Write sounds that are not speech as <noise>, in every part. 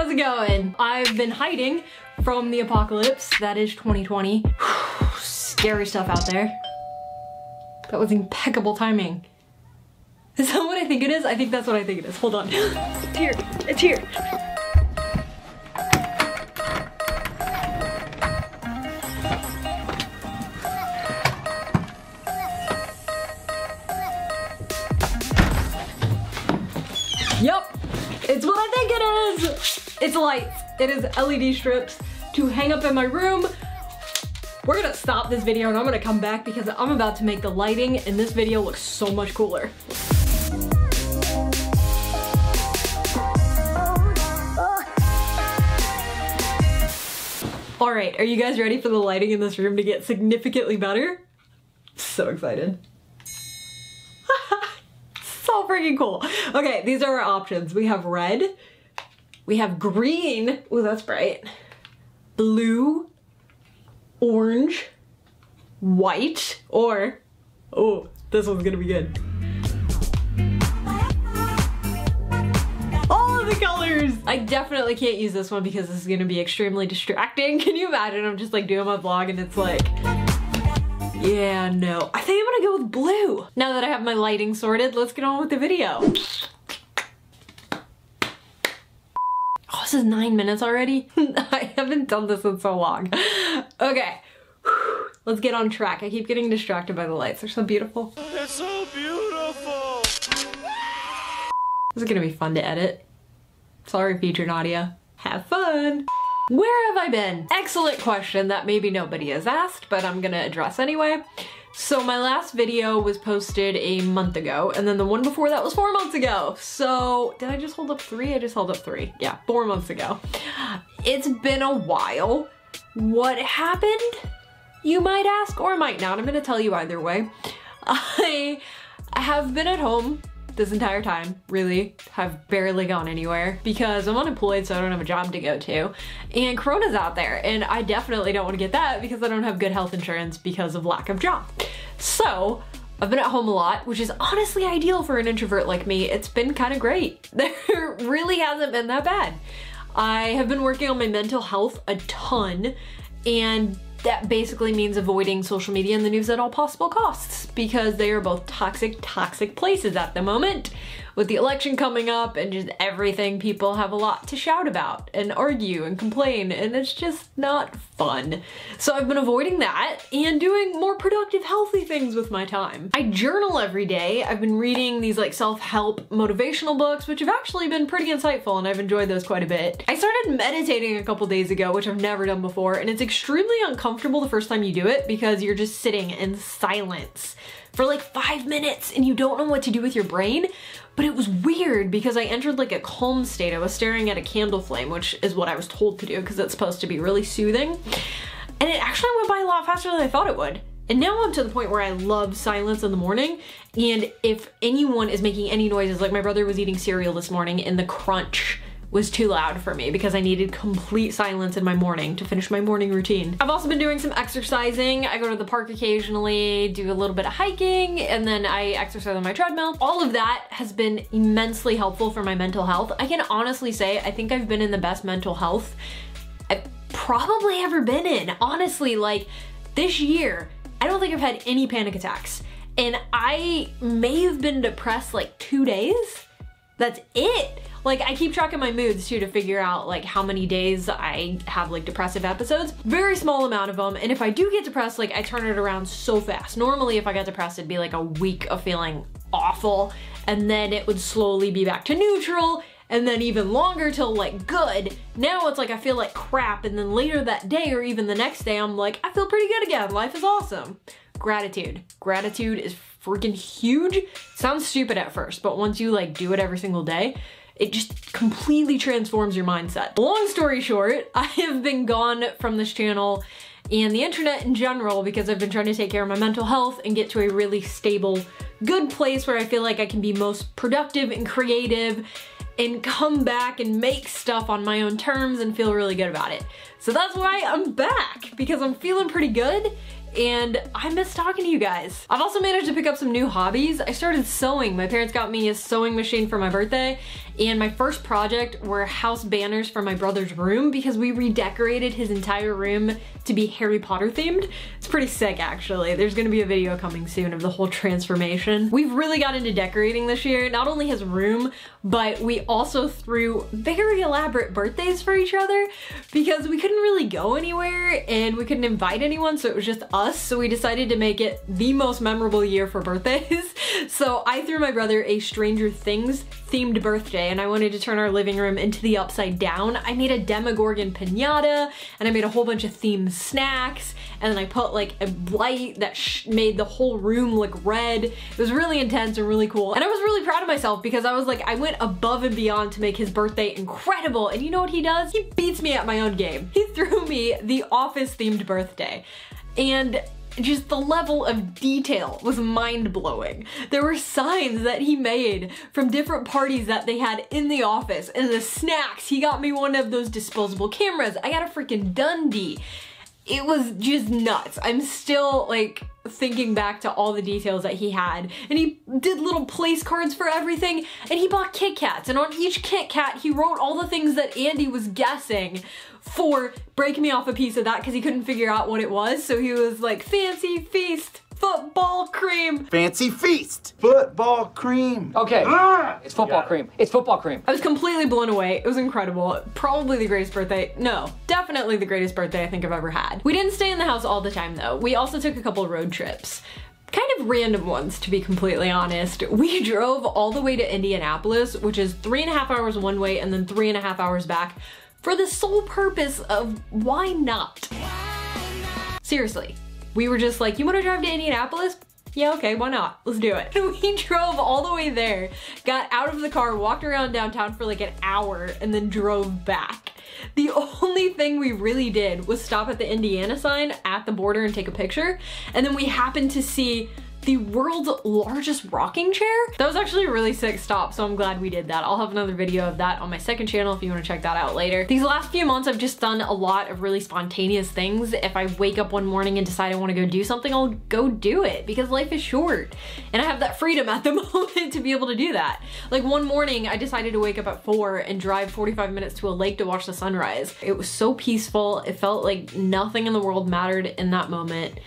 how's it going? I've been hiding from the apocalypse. That is 2020. Scary stuff out there. That was impeccable timing. Is that what I think it is? I think that's what I think it is. Hold on. <laughs> It's here. It's here. It's lights. It is LED strips to hang up in my room. We're gonna stop this video and I'm gonna come back because I'm about to make the lighting in this video look so much cooler. All right, are you guys ready for the lighting in this room to get significantly better? So excited. <laughs> so freaking cool. Okay, these are our options. We have red, we have green, oh that's bright, blue, orange, white, or, oh, this one's gonna be good. All the colors! I definitely can't use this one because this is gonna be extremely distracting. <laughs> Can you imagine I'm just like doing my vlog and it's like, yeah, no. I think I'm gonna go with blue. Now that I have my lighting sorted, let's get on with the video. Oh, this is nine minutes already? <laughs> I haven't done this in so long. Okay, <sighs> let's get on track. I keep getting distracted by the lights. They're so beautiful. It's so beautiful. This is gonna be fun to edit. Sorry, featured Nadia. Have fun! Where have I been? Excellent question that maybe nobody has asked, but I'm gonna address anyway. So my last video was posted a month ago, and then the one before that was four months ago. So did I just hold up three? I just held up three. Yeah, four months ago. It's been a while. What happened? You might ask, or might not. I'm gonna tell you either way. <laughs> I have been at home this entire time, really. Have barely gone anywhere because I'm unemployed, so I don't have a job to go to. And Corona's out there, and I definitely don't want to get that because I don't have good health insurance because of lack of job. So, I've been at home a lot, which is honestly ideal for an introvert like me. It's been kind of great. <laughs> There really hasn't been that bad. I have been working on my mental health a ton, and that basically means avoiding social media and the news at all possible costs because they are both toxic, toxic places at the moment. With the election coming up and just everything, people have a lot to shout about and argue and complain, and it's just not fun. So I've been avoiding that and doing more productive, healthy things with my time. I journal every day. I've been reading these like self-help motivational books, which have actually been pretty insightful and I've enjoyed those quite a bit. I started meditating a couple days ago, which I've never done before, and it's extremely uncomfortable the first time you do it because you're just sitting in silence for like five minutes and you don't know what to do with your brain. But it was weird because I entered like a calm state. I was staring at a candle flame, which is what I was told to do because it's supposed to be really soothing. And it actually went by a lot faster than I thought it would. And now I'm to the point where I love silence in the morning. And if anyone is making any noises, like my brother was eating cereal this morning and the crunch was too loud for me because I needed complete silence in my morning to finish my morning routine. I've also been doing some exercising. I go to the park occasionally, do a little bit of hiking, and then I exercise on my treadmill. All of that has been immensely helpful for my mental health. I can honestly say I think I've been in the best mental health I've probably ever been in. Honestly, like this year, I don't think I've had any panic attacks. And I may have been depressed like two days. That's it. Like I keep track of my moods too to figure out like how many days I have like depressive episodes. Very small amount of them. And if I do get depressed, like I turn it around so fast. Normally if I got depressed, it'd be like a week of feeling awful and then it would slowly be back to neutral and then even longer till like good. Now it's like I feel like crap and then later that day or even the next day I'm like, I feel pretty good again. Life is awesome. Gratitude. Gratitude is freaking huge. Sounds stupid at first, but once you like do it every single day, it just completely transforms your mindset. Long story short, <laughs> I have been gone from this channel and the internet in general because I've been trying to take care of my mental health and get to a really stable, good place where I feel like I can be most productive and creative and come back and make stuff on my own terms and feel really good about it. So that's why I'm back, because I'm feeling pretty good and I miss talking to you guys. I've also managed to pick up some new hobbies. I started sewing. My parents got me a sewing machine for my birthday and my first project were house banners for my brother's room because we redecorated his entire room to be Harry Potter themed. It's pretty sick actually. There's gonna be a video coming soon of the whole transformation. We've really got into decorating this year, not only his room, but we also threw very elaborate birthdays for each other because we couldn't really go anywhere and we couldn't invite anyone so it was just us so we decided to make it the most memorable year for birthdays. <laughs> so I threw my brother a Stranger Things themed birthday and I wanted to turn our living room into the upside down. I made a Demogorgon pinata and I made a whole bunch of themed snacks and then I put like a light that made the whole room look red. It was really intense and really cool. And I was really proud of myself because I was like, I went above and beyond to make his birthday incredible. And you know what he does? He beats me at my own game. He threw me the office themed birthday. And just the level of detail was mind-blowing. There were signs that he made from different parties that they had in the office and the snacks. He got me one of those disposable cameras. I got a freaking Dundie. It was just nuts. I'm still like thinking back to all the details that he had. And he did little place cards for everything and he bought Kit Kats and on each Kit Kat he wrote all the things that Andy was guessing for breaking me off a piece of that because he couldn't figure out what it was. So he was like fancy feast football cream. Fancy feast. Football cream. Okay, ah! it's football cream. It's football cream. I was completely blown away. It was incredible. Probably the greatest birthday. No, definitely the greatest birthday I think I've ever had. We didn't stay in the house all the time though. We also took a couple road trips kind of random ones to be completely honest. We <laughs> drove all the way to Indianapolis, which is three and a half hours one way and then three and a half hours back for the sole purpose of why not? Seriously, we were just like, you wanna drive to Indianapolis? Yeah, okay, why not? Let's do it. <laughs> We drove all the way there, got out of the car, walked around downtown for like an hour, and then drove back. The <laughs> only thing we really did was stop at the Indiana sign at the border and take a picture, and then we happened to see the world's largest rocking chair. That was actually a really sick stop, so I'm glad we did that. I'll have another video of that on my second channel if you wanna check that out later. These last few months, I've just done a lot of really spontaneous things. If I wake up one morning and decide I wanna go do something, I'll go do it because life is short. And I have that freedom at the <laughs> moment to be able to do that. Like one morning, I decided to wake up at four and drive 45 minutes to a lake to watch the sunrise. It was so peaceful. It felt like nothing in the world mattered in that moment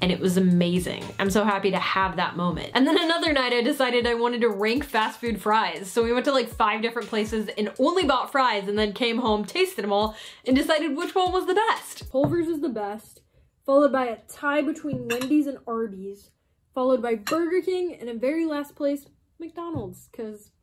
and it was amazing. I'm so happy to have that moment. And then another night I decided I wanted to rank fast food fries. So we went to like five different places and only bought fries and then came home, tasted them all, and decided which one was the best. Culver's is the best, followed by a tie between Wendy's and Arby's, followed by Burger King, and in very last place, McDonald's, cause eh.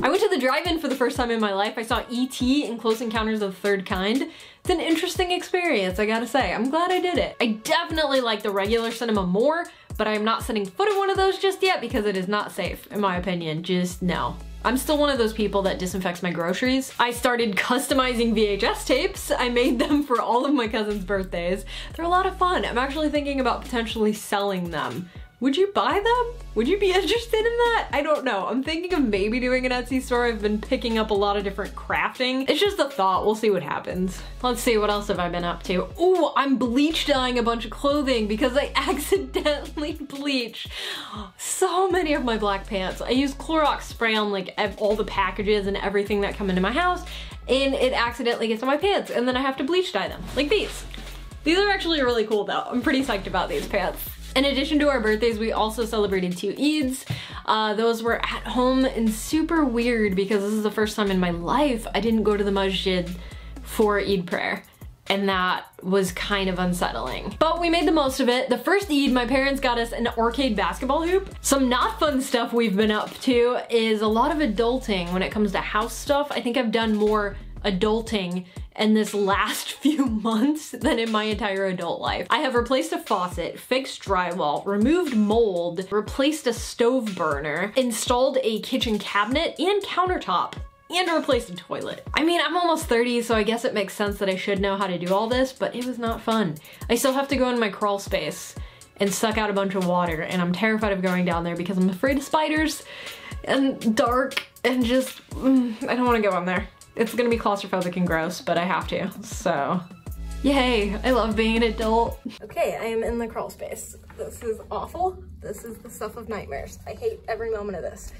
I went to the drive-in for the first time in my life. I saw E.T. in Close Encounters of the Third Kind. It's an interesting experience, I gotta say. I'm glad I did it. I definitely like the regular cinema more, but I'm not setting foot in one of those just yet because it is not safe, in my opinion. Just no. I'm still one of those people that disinfects my groceries. I started customizing VHS tapes. I made them <laughs> for all of my cousin's birthdays. They're a lot of fun. I'm actually thinking about potentially selling them would you buy them? Would you be <laughs> interested in that? I don't know. I'm thinking of maybe doing an Etsy store. I've been picking up a lot of different crafting. It's just a thought. We'll see what happens. Let's see, what else have I been up to? Oh, I'm bleach dyeing a bunch of clothing because I <laughs> accidentally bleached so many of my black pants. I use Clorox spray on like all the packages and everything that come into my house and it accidentally gets on my pants and then I have to bleach dye them, like these. These are actually really cool though. I'm pretty psyched about these pants. In addition to our birthdays, we also celebrated two Eids. Uh, those were at home and super weird because this is the first time in my life I didn't go to the masjid for Eid prayer and that was kind of unsettling. But we made the most of it. The first Eid, my parents got us an arcade basketball hoop. Some not fun stuff we've been up to is a lot of adulting when it comes to house stuff. I think I've done more adulting in this last <laughs> few months than in my entire adult life. I have replaced a faucet, fixed drywall, removed mold, replaced a stove burner, installed a kitchen cabinet and countertop and replaced a toilet. I mean, I'm almost 30, so I guess it makes sense that I should know how to do all this, but it was not fun. I still have to go in my crawl space and suck out a bunch of water, and I'm terrified of going down there because I'm afraid of spiders and dark and just, mm, I don't wanna go in there. It's gonna be claustrophobic and gross, but I have to, so. Yay, I love being an adult. Okay, I am in the crawl space. This is awful. This is the stuff of nightmares. I hate every moment of this.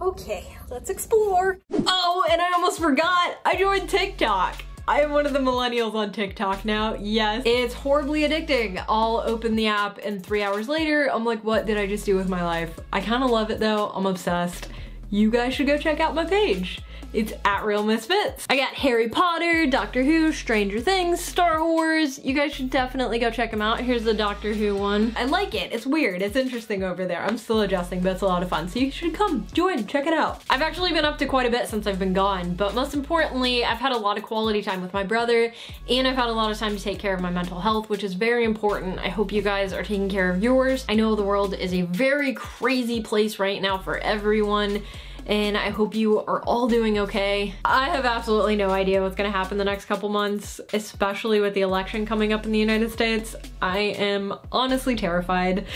Okay, let's explore. Oh, and I almost forgot, I joined TikTok. I am one of the millennials on TikTok now, yes. It's horribly addicting. I'll open the app and three hours later, I'm like, what did I just do with my life? I kind of love it though, I'm obsessed. You guys should go check out my page. It's at Reel Misfits. I got Harry Potter, Doctor Who, Stranger Things, Star Wars. You guys should definitely go check them out. Here's the Doctor Who one. I like it. It's weird. It's interesting over there. I'm still adjusting, but it's a lot of fun. So you should come, join, check it out. I've actually been up to quite a bit since I've been gone, but most importantly, I've had a lot of quality time with my brother, and I've had a lot of time to take care of my mental health, which is very important. I hope you guys are taking care of yours. I know the world is a very crazy place right now for everyone and I hope you are all doing okay. I have absolutely no idea what's gonna happen the next couple months, especially with the election coming up in the United States. I am honestly terrified,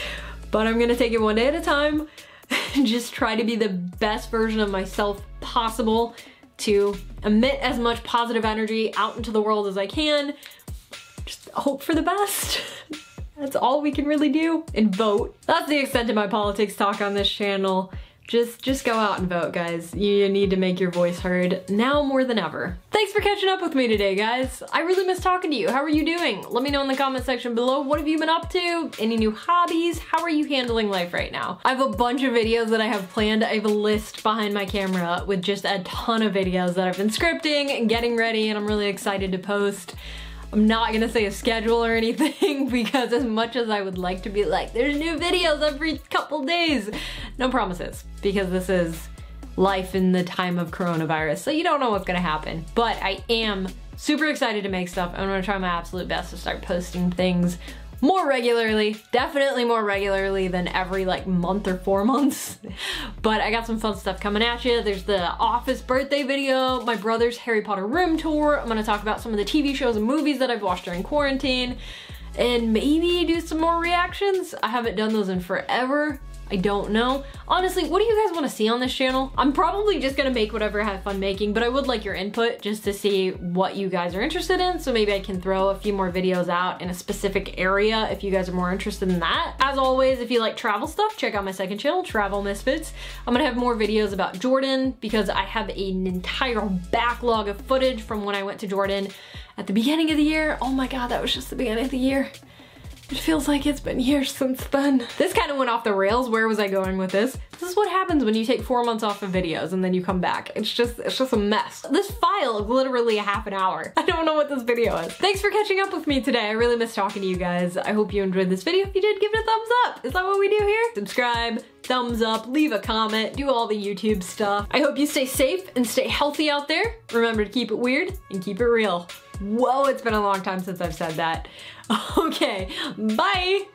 but I'm gonna take it one day at a time <laughs> just try to be the best version of myself possible to emit as much positive energy out into the world as I can. Just hope for the best. <laughs> That's all we can really do. And vote. That's the extent of my politics talk on this channel. Just, just go out and vote, guys. You need to make your voice heard now more than ever. Thanks for catching up with me today, guys. I really miss talking to you. How are you doing? Let me know in the comment section below. What have you been up to? Any new hobbies? How are you handling life right now? I have a bunch of videos that I have planned. I have a list behind my camera with just a ton of videos that I've been scripting and getting ready, and I'm really excited to post. I'm not gonna say a schedule or anything <laughs> because as much as I would like to be like, there's new videos every couple days, no promises because this is life in the time of coronavirus. So you don't know what's gonna happen, but I am super excited to make stuff. I'm gonna try my absolute best to start posting things more regularly, definitely more regularly than every like month or four months. <laughs> but I got some fun stuff coming at you. There's the office birthday video, my brother's Harry Potter room tour. I'm gonna talk about some of the TV shows and movies that I've watched during quarantine and maybe do some more reactions. I haven't done those in forever. I don't know. Honestly, what do you guys want to see on this channel? I'm probably just gonna make whatever I have fun making, but I would like your input just to see what you guys are interested in, so maybe I can throw a few more videos out in a specific area if you guys are more interested in that. As always, if you like travel stuff, check out my second channel, Travel Misfits. I'm gonna have more videos about Jordan because I have an entire backlog of footage from when I went to Jordan at the beginning of the year. Oh my god, that was just the beginning of the year. It feels like it's been years since then. This kind of went off the rails. Where was I going with this? This is what happens when you take four months off of videos and then you come back. It's just, it's just a mess. This file is literally a half an hour. <laughs> I don't know what this video is. Thanks for catching up with me today. I really miss talking to you guys. I hope you enjoyed this video. If you did, give it a thumbs up. Is that what we do here? Subscribe, thumbs up, leave a comment, do all the YouTube stuff. I hope you stay safe and stay healthy out there. Remember to keep it weird and keep it real. Whoa, it's been a long time since I've said that. <laughs> Okay, bye!